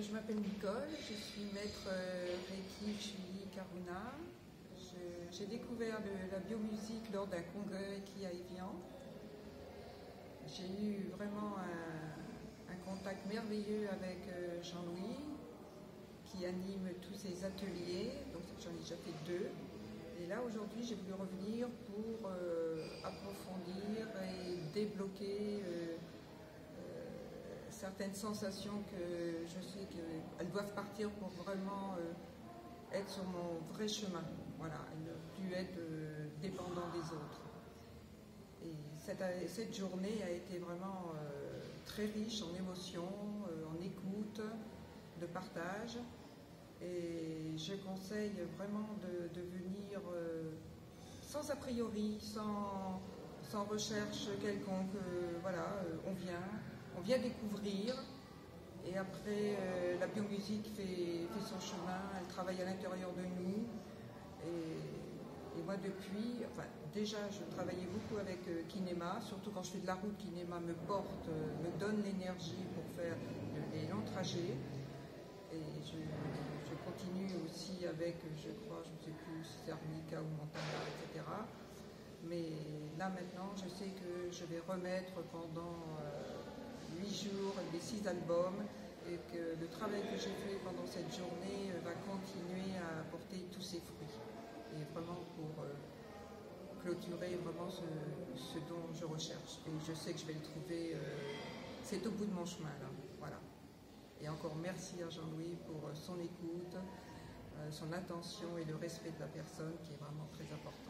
Je m'appelle Nicole, je suis maître euh, Reiki Chui Karuna. J'ai découvert la biomusique lors d'un congrès qui à Evian. J'ai eu vraiment un, contact merveilleux avec euh, Jean-Louis qui anime tous ces ateliers. Donc j'en ai déjà fait deux. Et là aujourd'hui j'ai voulu revenir pour euh, approfondir et débloquer certaines sensations que je sais qu'elles doivent partir pour vraiment euh, être sur mon vrai chemin, voilà, ne plus être euh, dépendant des autres. Et cette, journée a été vraiment euh, très riche en émotions, en écoute, de partage. Et je conseille vraiment de, venir sans a priori, sans, sans recherche quelconque. voilà, on vient, on vient découvrir. Et après, euh, la biomusique fait, fait, son chemin, elle travaille à l'intérieur de nous. Et, moi, depuis, enfin, déjà, je travaillais beaucoup avec euh, Kinema, surtout quand je fais de la route, Kinema me porte, euh, me donne l'énergie pour faire les longs trajets. Et je, continue aussi avec, je crois, je ne sais plus si ou Montana, etc. Mais là maintenant, je sais que je vais remettre pendant six albums, et que le travail que j'ai fait pendant cette journée euh, va continuer à apporter tous ses fruits. Et vraiment pour euh, clôturer vraiment ce, dont je recherche. Et je sais que je vais le trouver, euh, c'est au bout de mon chemin là. Voilà. Et encore merci à Jean-Louis pour son écoute, son attention et le respect de la personne qui est vraiment très important.